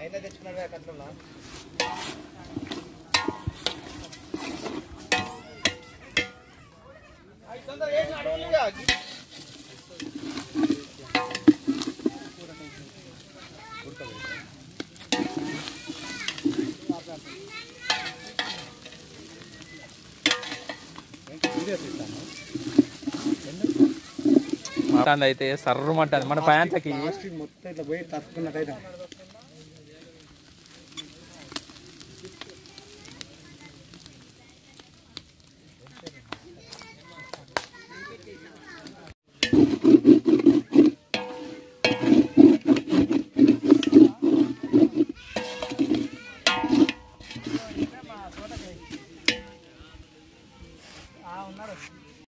అయినా తెచ్చుకున్నాడు కట్లలో మాట్లాడి అయితే సర్రమంటుంది మన ప్యాంట్లకి మొత్తం ఇట్లా పోయి తట్టుకున్నట్టయితే. down, not a